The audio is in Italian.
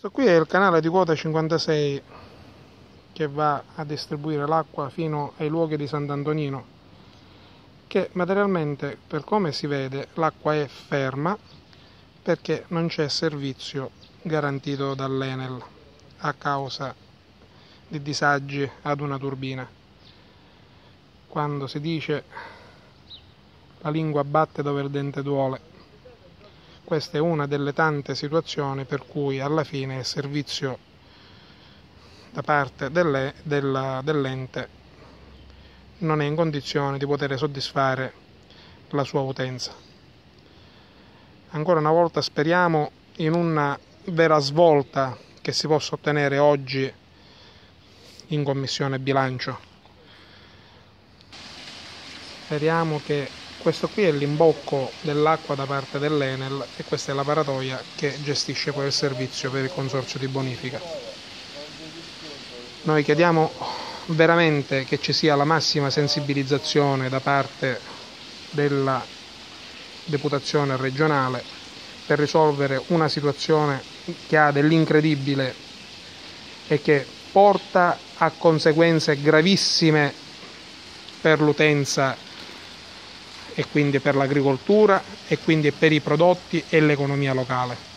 Questo qui è il canale di quota 56 che va a distribuire l'acqua fino ai luoghi di Sant'Antonino che materialmente per come si vede l'acqua è ferma perché non c'è servizio garantito dall'Enel a causa di disagi ad una turbina. Quando si dice la lingua batte dove il dente duole questa è una delle tante situazioni per cui alla fine il servizio da parte delle, della, dell'ente non è in condizione di poter soddisfare la sua utenza. Ancora una volta speriamo in una vera svolta che si possa ottenere oggi in Commissione Bilancio. Speriamo che questo qui è l'imbocco dell'acqua da parte dell'Enel e questa è la paratoia che gestisce poi il servizio per il consorzio di bonifica. Noi chiediamo veramente che ci sia la massima sensibilizzazione da parte della deputazione regionale per risolvere una situazione che ha dell'incredibile e che porta a conseguenze gravissime per l'utenza e quindi per l'agricoltura e quindi per i prodotti e l'economia locale.